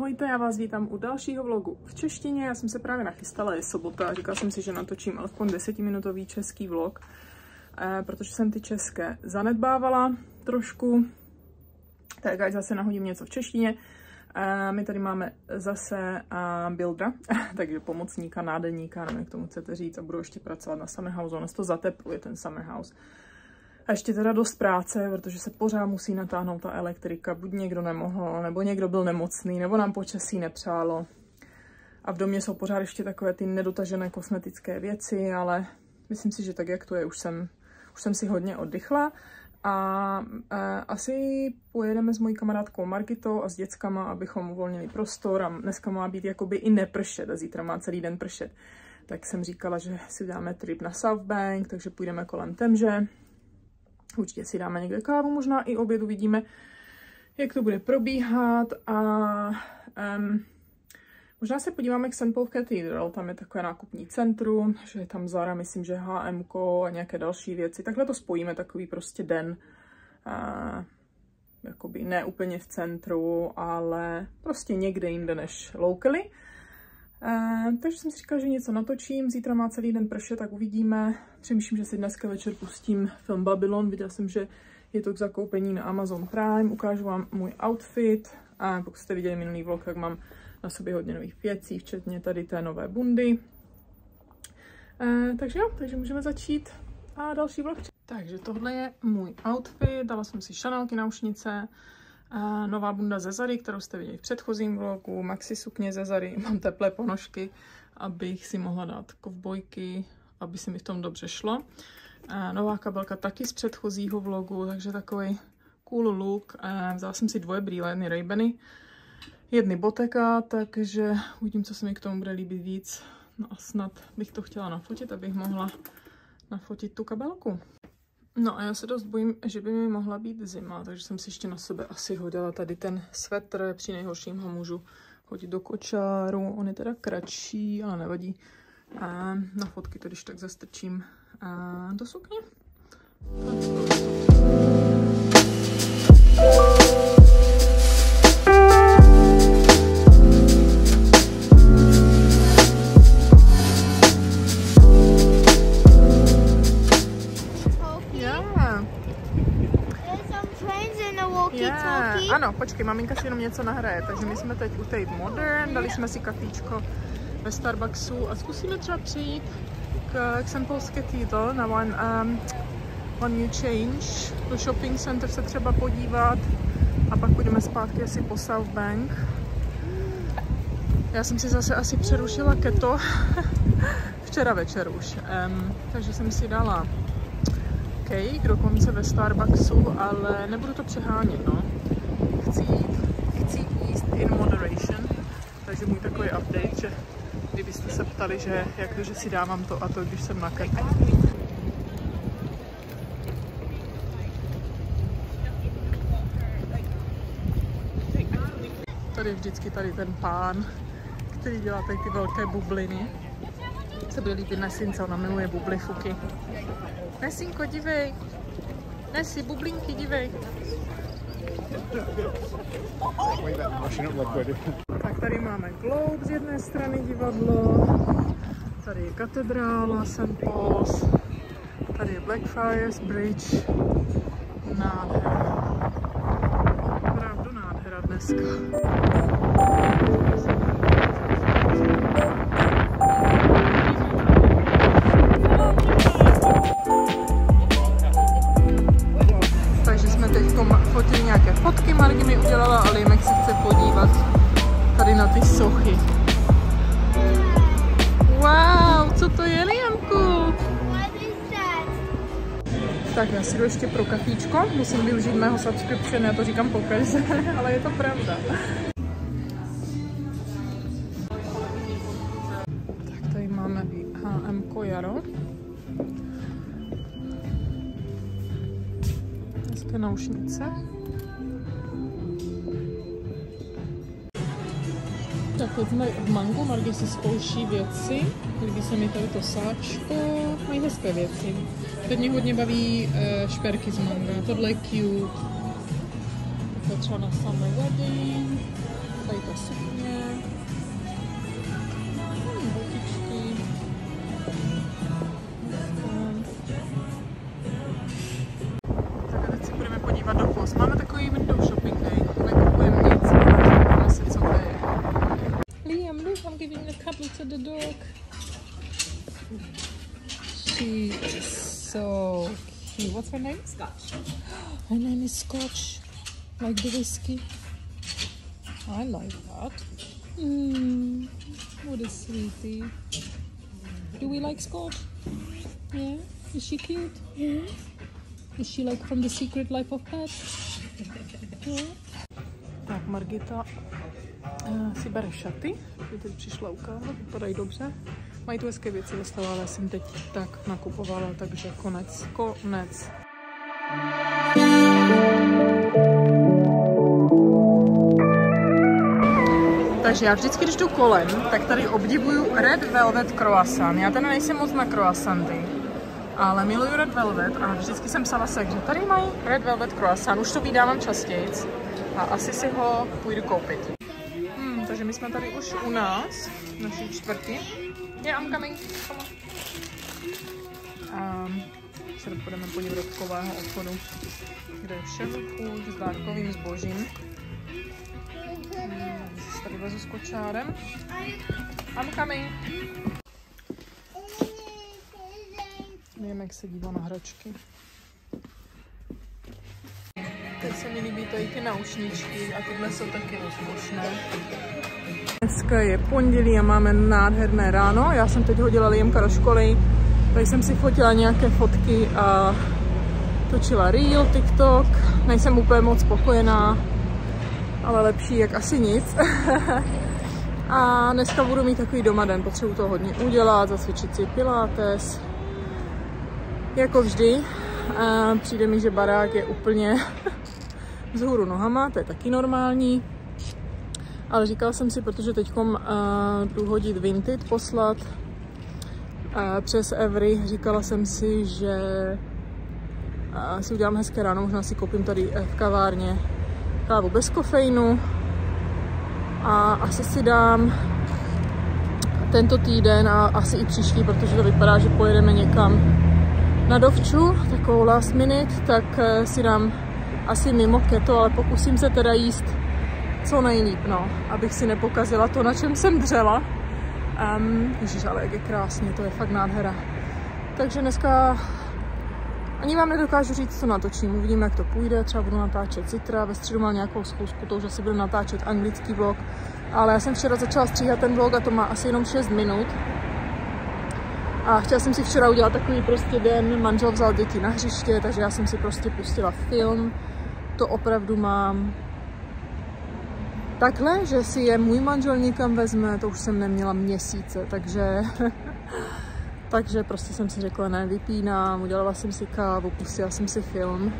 Ahojte, já vás vítám u dalšího vlogu v češtině. Já jsem se právě nachystala, je sobota a říkala jsem si, že natočím alespoň desetiminutový český vlog, eh, protože jsem ty české zanedbávala trošku. Tak ať zase nahodím něco v češtině. Eh, my tady máme zase uh, buildera, takže pomocníka, nádeníka, nevím, jak tomu chcete říct, a budu ještě pracovat na Summer House. Ono to zatepluje, ten Summer House. A ještě teda dost práce, protože se pořád musí natáhnout ta elektrika. Buď někdo nemohl, nebo někdo byl nemocný, nebo nám počasí nepřálo. A v domě jsou pořád ještě takové ty nedotažené kosmetické věci, ale myslím si, že tak, jak to je, už jsem, už jsem si hodně oddychla. A, a asi pojedeme s mojí kamarádkou Margitou a s dětskama, abychom uvolnili prostor a dneska má být jakoby i nepršet a zítra má celý den pršet. Tak jsem říkala, že si dáme trip na South Bank, takže půjdeme kolem Temže Určitě si dáme někde kávu, možná i oběd, uvidíme, jak to bude probíhat a um, možná se podíváme k St. Paul Cathedral, tam je takové nákupní centrum, že je tam Zara, myslím, že HM a nějaké další věci. Takhle to spojíme, takový prostě den, uh, jakoby ne úplně v centru, ale prostě někde jinde než locally. Uh, takže jsem si říkala, že něco natočím, zítra má celý den prše, tak uvidíme. Přemýšlím, že si dneska večer pustím film Babylon, viděla jsem, že je to k zakoupení na Amazon Prime, ukážu vám můj outfit a pokud jste viděli minulý vlog, tak mám na sobě hodně nových věcí, včetně tady té nové bundy. Uh, takže jo, takže můžeme začít a další vlog. Takže tohle je můj outfit, dala jsem si šanelky na ušnice, a nová bunda ze Zary, kterou jste viděli v předchozím vlogu, maxi sukně ze Zary, mám teplé ponožky, abych si mohla dát kovbojky, aby se mi v tom dobře šlo. A nová kabelka taky z předchozího vlogu, takže takový cool look. A vzala jsem si dvoje brýle, jedny Raybeny, jedny Boteka, takže uvidím, co se mi k tomu bude líbit víc. No a snad bych to chtěla nafotit, abych mohla nafotit tu kabelku. No a já se dost bojím, že by mi mohla být zima, takže jsem si ještě na sebe asi hodila tady ten svetr, při nejhorším ho můžu hodit do kočáru, on je teda kratší, ale nevadí. A na fotky to když tak zastrčím a do sukně. Ano, něco nahraje, takže my jsme teď u Tate Modern, dali jsme si kafíčko ve Starbucksu a zkusíme třeba přijít k, k St. Paul's Cathedral na One, um, one New Change, do shopping center se třeba podívat a pak půjdeme zpátky asi po South Bank. Já jsem si zase asi přerušila keto včera večer už, um, takže jsem si dala cake dokonce ve Starbucksu, ale nebudu to přehánět, no chci jít, chci jíst in moderation, takže můj takový update, že ptali, že jak to, že si dávám to a to, když jsem na keto. Tady vždycky tady ten pán, který dělá tady ty velké bubliny. Se bude líbit Nesince, ona miluje bubly fuky. Nesinko, dívej. Nesi, bublinky, dívej. Tak tady máme Globe z jedné strany divadlo, tady je katedrála St. Paul's, tady je Blackfriars Bridge, nádhera. Opravdu nádhera dneska. Jdu ještě pro kafíčko, musím využít mého subscription, já to říkám pokaždé, ale je to pravda. Tak tady máme H&M Jaro. Hezké naušnice. Teď v Mangu, Margy si zkouší věci. Líbí se mi tady to sáčko, mají hezké věci. Teď mě hodně baví uh, šperky z manga, tohle je cute. To třeba na Summer Wedding. Tady ta sukně. To the dog. She is so cute. What's her name? Scotch. Her name is Scotch, like the whiskey. I like that. Mm, what a sweetie. Do we like Scotch? Yeah. Is she cute? Yeah. Is she like from the Secret Life of Pets? Yeah. Tak Margita uh, si bere šaty, že teď přišla ukázat, vypadají dobře. Mají tu hezké věci stole, ale jsem teď tak nakupovala, takže konec, konec. Takže já vždycky, když jdu kolem, tak tady obdivuju Red Velvet Croissant. Já teda nejsem moc na croissanty, ale miluju Red Velvet a vždycky jsem psala se, že tady mají Red Velvet Croissant. Už to vydávám častěji a asi si ho půjdu koupit. Hmm, my jsme tady už u nás, v naší čtvrti. Yeah, I'm coming. Come on. Um, se budeme podívat do takového obchodu, kde je všechno chuť s dárkovým zbožím. Hmm, zase tady vezu s kočárem. I'm coming. Vím, jak se dívá na hračky. Teď se mi líbí tady ty naušničky a tyhle jsou taky rozkošné. Dneska je pondělí a máme nádherné ráno. Já jsem teď hodila Liemka do školy, tak jsem si fotila nějaké fotky a točila reel, TikTok. Nejsem úplně moc spokojená, ale lepší jak asi nic. a dneska budu mít takový doma den, potřebuji to hodně udělat, zacvičit si pilates. Jako vždy, přijde mi, že barák je úplně vzhůru nohama, to je taky normální. Ale říkala jsem si, protože teď uh, jdu hodit Vinted poslat uh, přes Every, říkala jsem si, že uh, si udělám hezké ráno, možná si koupím tady v kavárně kávu bez kofeinu. A asi si dám tento týden a asi i příští, protože to vypadá, že pojedeme někam na dovču, takovou last minute, tak si dám asi mimo keto, ale pokusím se teda jíst co nejlíp, no, abych si nepokazila to, na čem jsem dřela. Um, ježiš, ale jak je krásně, to je fakt nádhera. Takže dneska ani vám nedokážu říct, co natočím. Uvidíme, jak to půjde. Třeba budu natáčet zítra, ve středu mám nějakou zkusku, to už asi budu natáčet anglický vlog. Ale já jsem včera začala stříhat ten vlog a to má asi jenom 6 minut. A chtěla jsem si včera udělat takový prostě den, manžel vzal děti na hřiště, takže já jsem si prostě pustila film. To opravdu mám takhle, že si je můj manžel někam vezme, to už jsem neměla měsíce, takže, takže prostě jsem si řekla, ne, vypínám, udělala jsem si kávu, pustila jsem si film.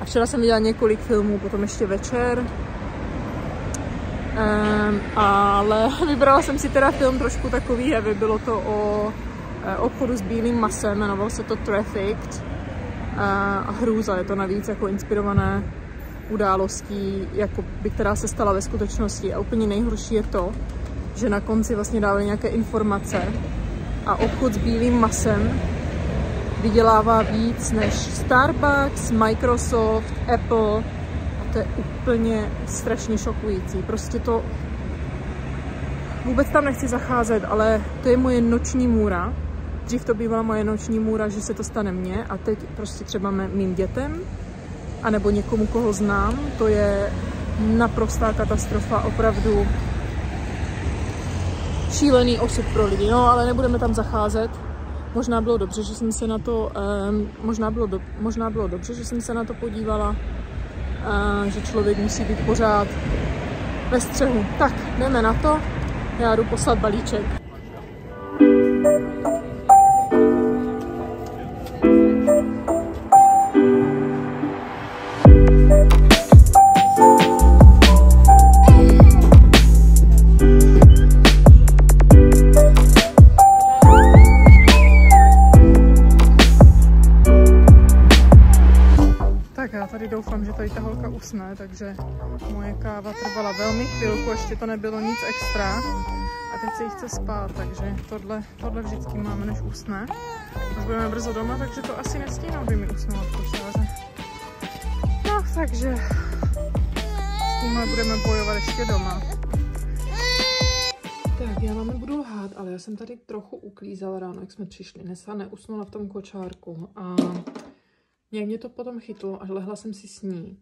A včera jsem viděla několik filmů, potom ještě večer. Um, ale vybrala jsem si teda film trošku takový heavy, bylo to o e, obchodu s bílým masem, jmenovalo se to Trafficked. Uh, a hrůza je to navíc jako inspirované událostí, jako by, která se stala ve skutečnosti. A úplně nejhorší je to, že na konci vlastně dávali nějaké informace a obchod s bílým masem vydělává víc než Starbucks, Microsoft, Apple. A to je úplně strašně šokující. Prostě to vůbec tam nechci zacházet, ale to je moje noční můra. Dřív to bývala moje noční můra, že se to stane mně a teď prostě třeba mým dětem anebo někomu, koho znám. To je naprostá katastrofa, opravdu šílený osud pro lidi. No, ale nebudeme tam zacházet. Možná bylo dobře, že jsem se na to, možná, bylo do, možná bylo dobře, že jsem se na to podívala, že člověk musí být pořád ve střehu. Tak, jdeme na to. Já jdu poslat balíček. Takže moje káva trvala velmi chvilku, ještě to nebylo nic extra. A teď se jí chce spát, takže tohle, tohle vždycky máme, než usne. Už budeme brzo doma, takže to asi nestíhnou, by mi usnula košáře. No, takže s tímhle budeme bojovat ještě doma. Tak, já vám nebudu lhát, ale já jsem tady trochu uklízela ráno, jak jsme přišli. Nesa neusnula v tom kočárku a nějak mě to potom chytlo a lehla jsem si s ní,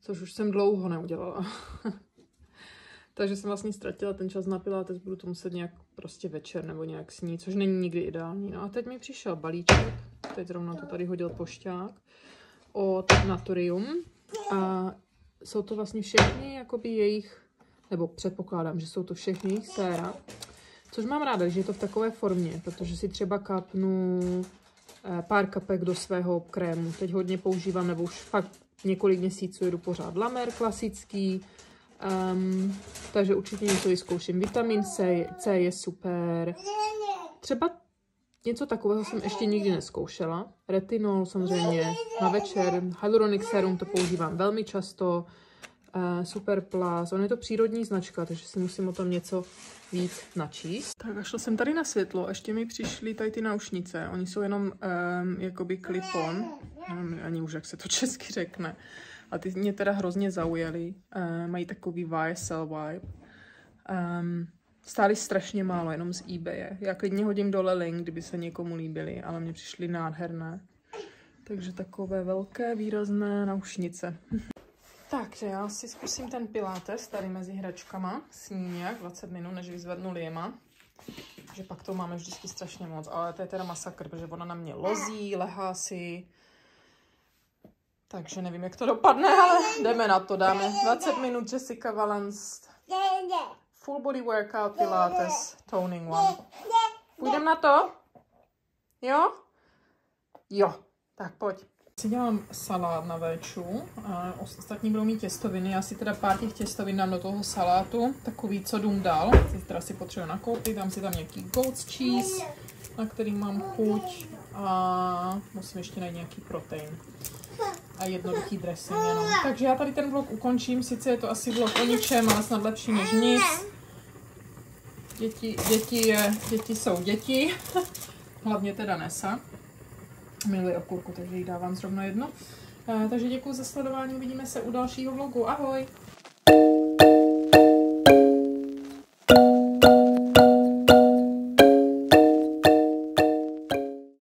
což už jsem dlouho neudělala. Takže jsem vlastně ztratila ten čas na pilates, budu to muset nějak prostě večer nebo nějak snít, což není nikdy ideální. No a teď mi přišel balíček, teď zrovna to tady hodil pošťák, od Naturium a jsou to vlastně všechny jakoby jejich, nebo předpokládám, že jsou to všechny jejich séra, což mám ráda, že je to v takové formě, protože si třeba kapnu eh, pár kapek do svého krému. Teď hodně používám, nebo už fakt několik měsíců jedu pořád lamer klasický, um, takže určitě něco vyzkouším. Vitamin C, C je super. Třeba něco takového jsem ještě nikdy neskoušela. Retinol samozřejmě na večer, hyaluronic serum to používám velmi často, super plus, on je to přírodní značka, takže si musím o tom něco víc načíst. Tak a šla jsem tady na světlo, ještě mi přišly tady ty naušnice, oni jsou jenom um, jakoby klipon, nevím ani už jak se to česky řekne, a ty mě teda hrozně zaujaly, uh, mají takový YSL vibe. Um, stály strašně málo, jenom z eBay. Já klidně hodím dole link, kdyby se někomu líbily, ale mě přišly nádherné. Takže takové velké, výrazné naušnice. Takže já si zkusím ten pilates tady mezi hračkama s ní nějak 20 minut, než vyzvednu Liema. Že pak to máme vždycky strašně moc, ale to je teda masakr, protože ona na mě lozí, lehá si. Takže nevím, jak to dopadne, ale jdeme na to, dáme 20 minut Jessica Valence. Full body workout pilates toning one. Půjdeme na to? Jo? Jo, tak pojď si dělám salát na véču, a ostatní budou mít těstoviny. Já si teda pár těch těstovin dám do toho salátu, takový, co dům dal. Ty teda si potřebuji nakoupit, dám si tam nějaký goat cheese, na který mám chuť a musím ještě najít nějaký protein a jednoduchý dressing jenom. Takže já tady ten vlog ukončím, sice je to asi vlog o ničem, ale snad lepší než nic. Děti, děti, je, děti jsou děti, hlavně teda Nesa miluje okurku, takže jí dávám zrovna jedno. Eh, takže děkuji za sledování, uvidíme se u dalšího vlogu. Ahoj!